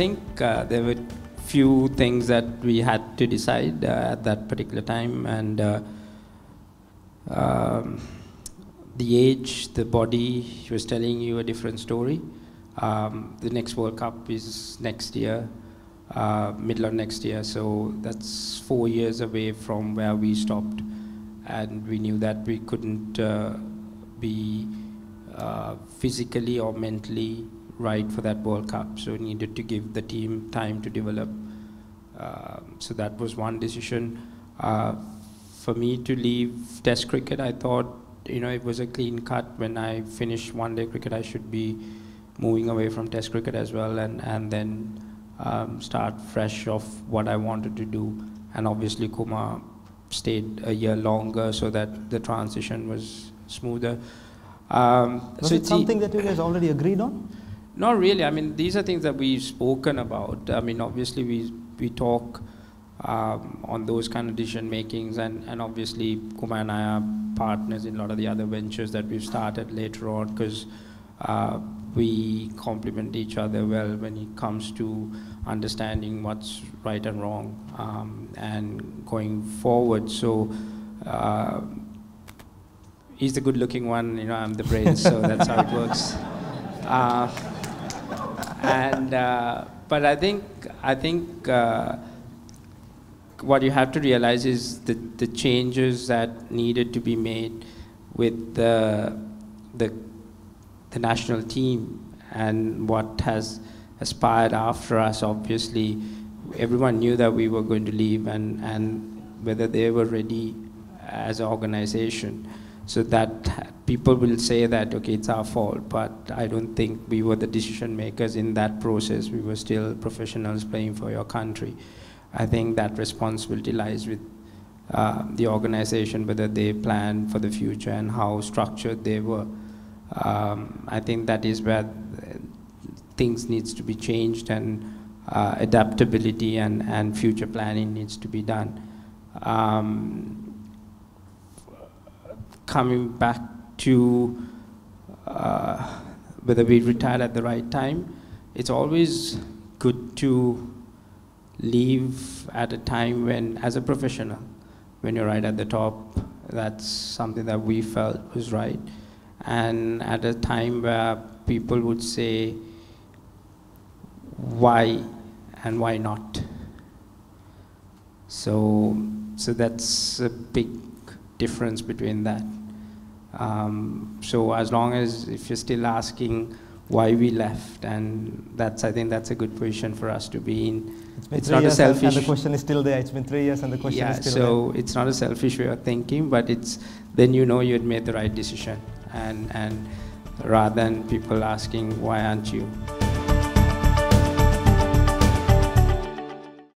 think uh, there were few things that we had to decide uh, at that particular time, and uh, um, the age, the body was telling you a different story. Um, the next World Cup is next year, uh, middle of next year, so that's four years away from where we stopped, and we knew that we couldn't uh, be uh, physically or mentally right for that World Cup. So needed to give the team time to develop. Uh, so that was one decision. Uh, for me to leave Test cricket, I thought you know it was a clean cut. When I finished one day cricket, I should be moving away from Test cricket as well, and and then um, start fresh of what I wanted to do. And obviously, Kumar stayed a year longer so that the transition was smoother. Um, was so it something that you guys already agreed on? Not really. I mean, these are things that we've spoken about. I mean, obviously, we we talk um, on those kind of decision makings, and and obviously, Kumar and I are partners in a lot of the other ventures that we've started later on because. Uh, we complement each other well when it comes to understanding what's right and wrong um, and going forward. So uh, he's the good-looking one, you know, I'm the brains, so that's how it works. Uh, and uh, but I think I think uh, what you have to realize is the the changes that needed to be made with the the the national team and what has aspired after us. Obviously, everyone knew that we were going to leave, and and whether they were ready as an organization so that people will say that okay it's our fault but i don't think we were the decision makers in that process. We were still professionals playing for your country. I think that responsibility lies with uh, the organization whether they plan for the future and how structured they were. Um, i think that is where things needs to be changed and uh, adaptability and, and future planning needs to be done. Um, coming back to uh, whether we retired at the right time, it's always good to leave at a time when, as a professional, when you're right at the top, that's something that we felt was right. And at a time where people would say, why and why not? So, so that's a big difference between that. Um, so as long as if you're still asking why we left, and that's I think that's a good position for us to be in. It's, been it's not a selfish. And the question is still there. It's been three years, and the question yeah, is still so there. so it's not a selfish way of thinking, but it's then you know you had made the right decision, and and rather than people asking why aren't you.